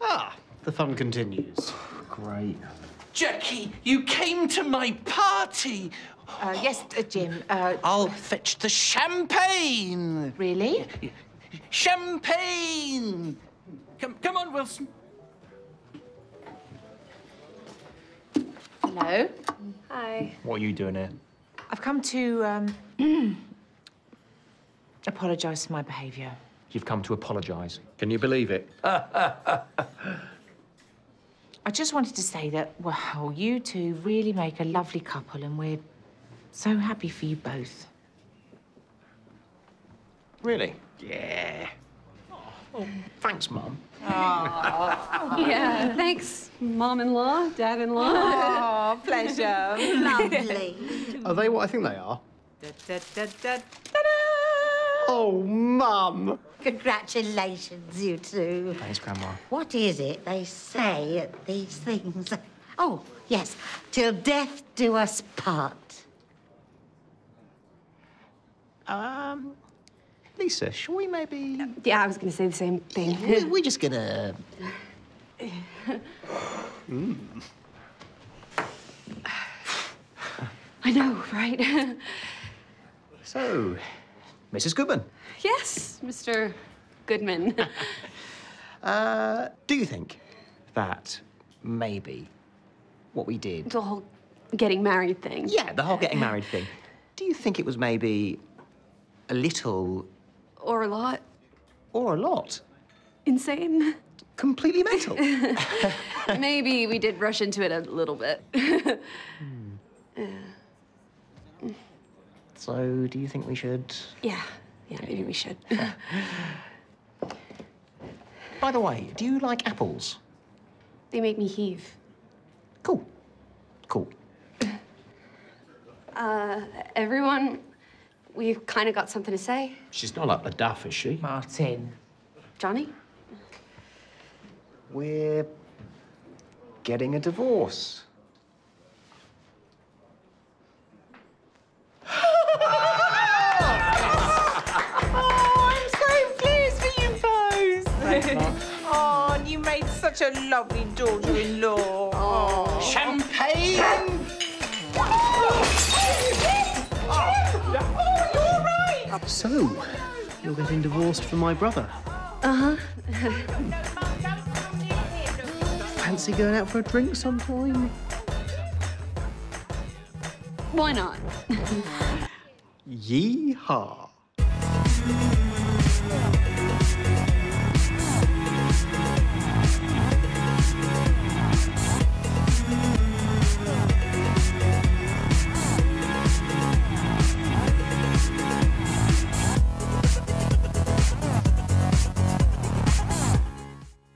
Ah, the fun continues. Great. Jackie, you came to my party. Uh, yes, uh, Jim. Uh, I'll fetch the champagne. really? Champagne! Come, come on, Wilson. Hello. Hi. What are you doing here? I've come to um, apologise for my behaviour. You've come to apologise. Can you believe it? I just wanted to say that, well, you two really make a lovely couple, and we're so happy for you both. Really? Yeah. Oh, thanks, Mum. Yeah, thanks, mom-in-law, dad-in-law. Oh, pleasure. Lovely. Are they what I think they are? Oh, Mum! Congratulations, you two. Thanks, Grandma. What is it they say at these things? Oh, yes, till death do us part. Um, Lisa, shall we maybe... Yeah, I was going to say the same thing. we- We're just gonna... I know, right? So, Mrs. Goodman, yes, Mr. Goodman. uh, do you think that maybe what we did... the whole getting married thing. Yeah, the whole getting married thing. Do you think it was maybe a little Or a lot. or a lot Insane. completely mental? Maybe we did rush into it a little bit. So, do you think we should... yeah, yeah, maybe we should. By the way, do you like apples? they make me heave. Cool. Cool. Uh, everyone, we've kind of got something to say. She's not up the duff, is she? Martin. Jonny? We're getting a divorce. Such a lovely daughter-in-law. Oh. Champagne! So, you're getting divorced from my brother? Uh-huh. Fancy going out for a drink sometime? Why not? Yeehaw!